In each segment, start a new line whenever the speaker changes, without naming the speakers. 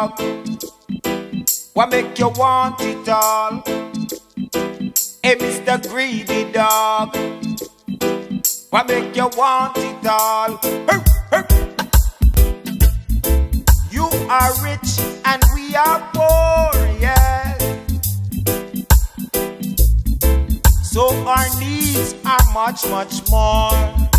What make you want it all? Hey, Mr. Greedy Dog. What make you want it all? You are rich and we are poor, yes. So our needs are much, much more.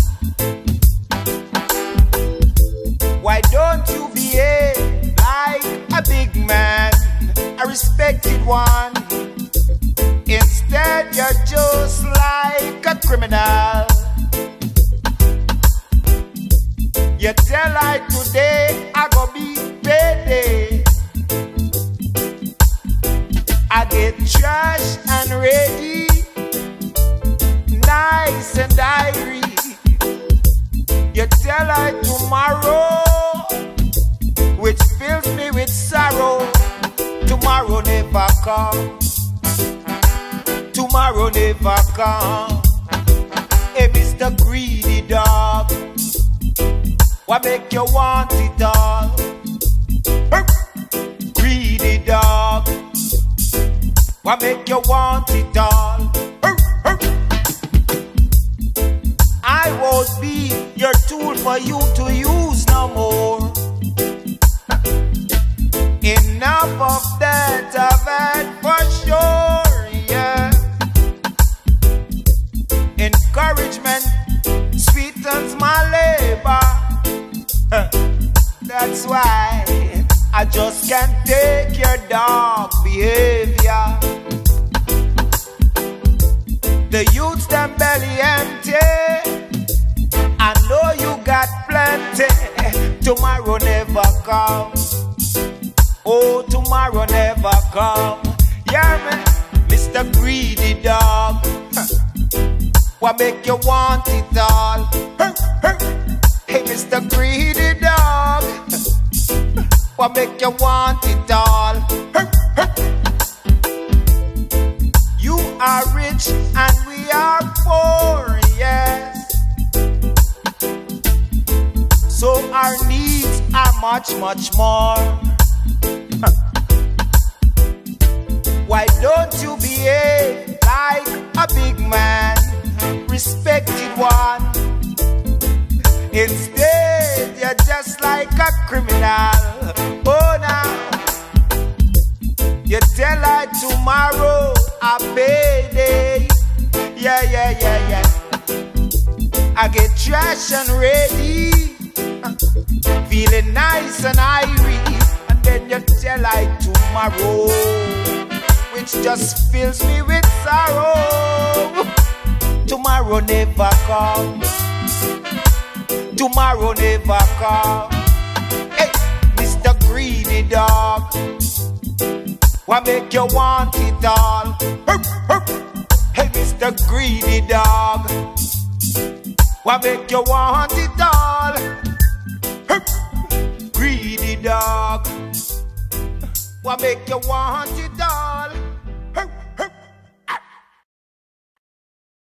Man, a respected one? Instead, you're just like a criminal. You tell I today I go be payday. I get trash and ready, nice and irie. You tell I tomorrow, which fills me with sorrow. Tomorrow never come. Tomorrow never come. Hey, Mr. Greedy Dog. What make you want it all? Greedy dog. What make you want it all? I won't be your tool for you to use no more. For sure, yeah. Encouragement sweetens my labor. That's why I just can't take your dog behavior. The youths them belly empty. Tomorrow never come. Yeah, man, Mr. Greedy Dog. What make you want it all? Hey, Mr. Greedy Dog. What make you want it all? You are rich and we are poor, yes. So our needs are much, much more. Instead, you're just like a criminal. Oh, now you tell her tomorrow a payday. Yeah, yeah, yeah, yeah. I get trash and ready, feeling nice and irie, and then you tell her tomorrow, which just fills me with sorrow. Tomorrow never comes tomorrow never come. Hey, Mr. Greedy Dog, what make you want it all? Hey, Mr. Greedy Dog, what make you want it all? Greedy Dog, what make you want it?